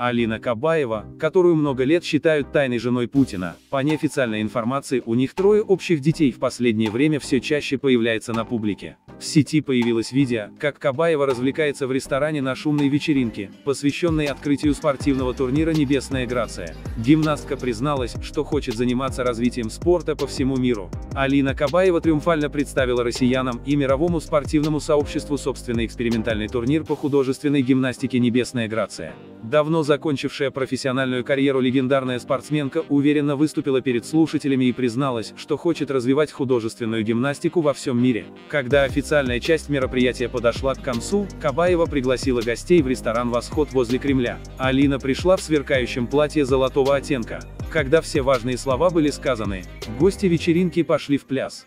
Алина Кабаева, которую много лет считают тайной женой Путина. По неофициальной информации, у них трое общих детей в последнее время все чаще появляется на публике. В сети появилось видео, как Кабаева развлекается в ресторане на шумной вечеринке, посвященной открытию спортивного турнира «Небесная Грация». Гимнастка призналась, что хочет заниматься развитием спорта по всему миру. Алина Кабаева триумфально представила россиянам и мировому спортивному сообществу собственный экспериментальный турнир по художественной гимнастике «Небесная Грация». Давно закончившая профессиональную карьеру легендарная спортсменка уверенно выступила перед слушателями и призналась, что хочет развивать художественную гимнастику во всем мире. Когда официальная часть мероприятия подошла к концу, Кабаева пригласила гостей в ресторан «Восход» возле Кремля. Алина пришла в сверкающем платье золотого оттенка. Когда все важные слова были сказаны, гости вечеринки пошли в пляс.